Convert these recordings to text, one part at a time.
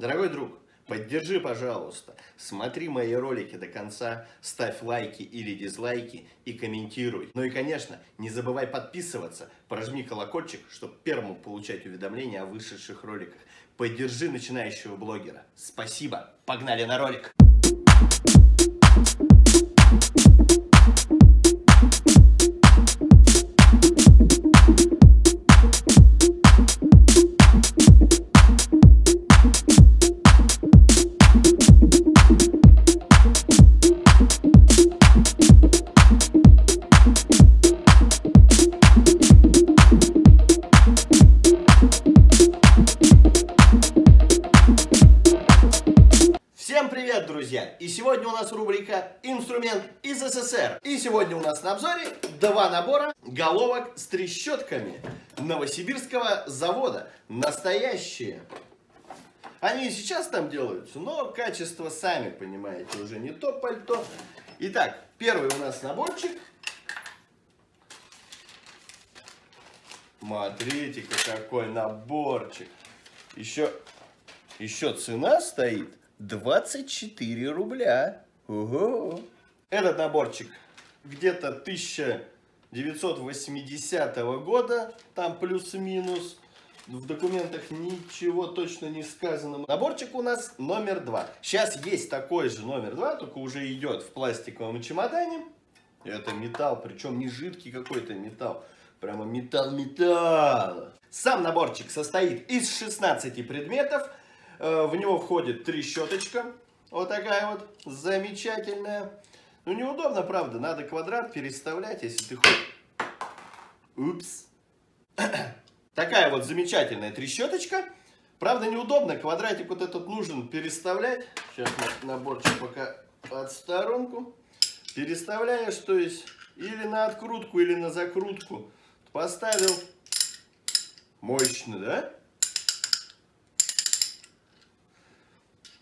Дорогой друг, поддержи, пожалуйста, смотри мои ролики до конца, ставь лайки или дизлайки и комментируй. Ну и, конечно, не забывай подписываться, прожми колокольчик, чтобы первым получать уведомления о вышедших роликах. Поддержи начинающего блогера. Спасибо, погнали на ролик! Привет, друзья! И сегодня у нас рубрика «Инструмент из СССР». И сегодня у нас на обзоре два набора головок с трещотками Новосибирского завода. Настоящие. Они сейчас там делаются, но качество, сами понимаете, уже не то пальто. Итак, первый у нас наборчик. Смотрите-ка, какой наборчик. Еще, еще цена стоит 24 рубля. Ого. Этот наборчик где-то 1980 года, там плюс-минус. В документах ничего точно не сказано. Наборчик у нас номер два. Сейчас есть такой же номер два, только уже идет в пластиковом чемодане. Это металл, причем не жидкий какой-то металл. Прямо металл-металл. Сам наборчик состоит из 16 предметов. Э, в него входит три щеточка. Вот такая вот замечательная. Ну, неудобно, правда. Надо квадрат переставлять, если ты хочешь. Упс. Такая вот замечательная трещоточка. Правда, неудобно. Квадратик вот этот нужен переставлять. Сейчас наборчик пока под сторонку. Переставляешь, то есть, или на открутку, или на закрутку. Поставил. Мощно, да?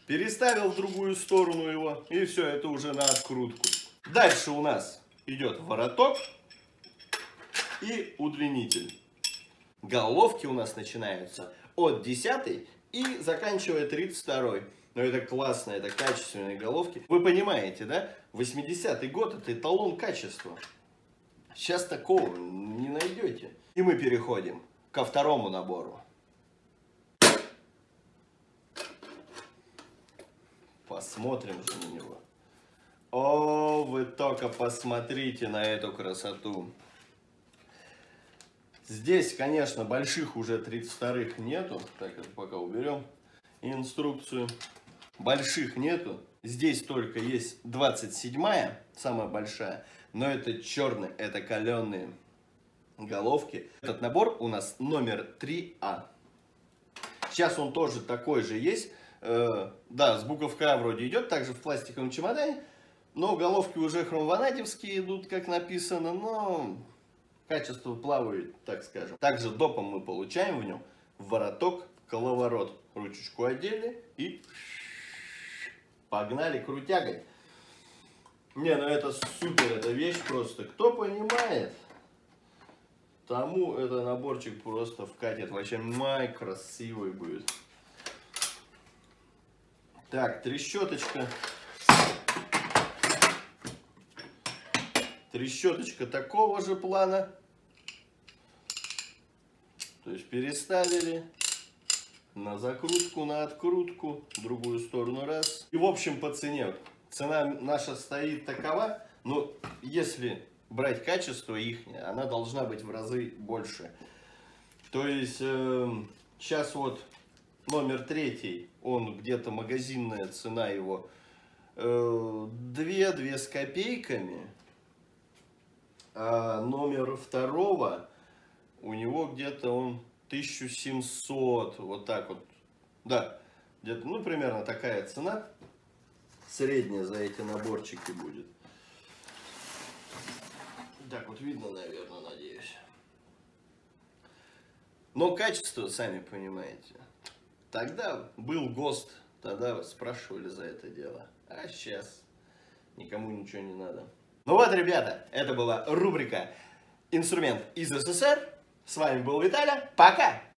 Переставил в другую сторону его. И все, это уже на открутку. Дальше у нас идет вороток и удлинитель. Головки у нас начинаются от 10 и заканчивая 32. Но это классно, это качественные головки. Вы понимаете, да? 80-й год это эталон качества. Сейчас такого не найдете. И мы переходим ко второму набору. Посмотрим же на него. О, вы только посмотрите на эту красоту. Здесь, конечно, больших уже 32-х нету. Так, это пока уберем. Инструкцию. Больших нету. Здесь только есть 27-я, самая большая. Но это черные, это каленые головки. Этот набор у нас номер 3А. Сейчас он тоже такой же есть. Э, да, с буковка вроде идет, также в пластиковом чемодане. Но головки уже хромванадевские идут, как написано, но качество плавает, так скажем. Также допом мы получаем в нем вороток, коловорот. Ручечку одели и погнали крутягой. Не, ну это супер, это вещь просто. Кто понимает, тому это наборчик просто вкатит. Вообще май красивый будет. Так, трещоточка. Трещоточка такого же плана. То есть переставили на закрутку, на открутку, другую сторону раз. И в общем по цене. Цена наша стоит такова, но если брать качество их, она должна быть в разы больше. То есть э, сейчас вот номер третий, он где-то магазинная цена его э, 2, 2 с копейками. А номер второго у него где-то он 1700, вот так вот. Да, где-то, ну, примерно такая цена. Средняя за эти наборчики будет. Так вот видно, наверное, надеюсь. Но качество, сами понимаете. Тогда был ГОСТ, тогда спрашивали за это дело. А сейчас никому ничего не надо. Ну вот, ребята, это была рубрика «Инструмент из СССР». С вами был Виталя. Пока!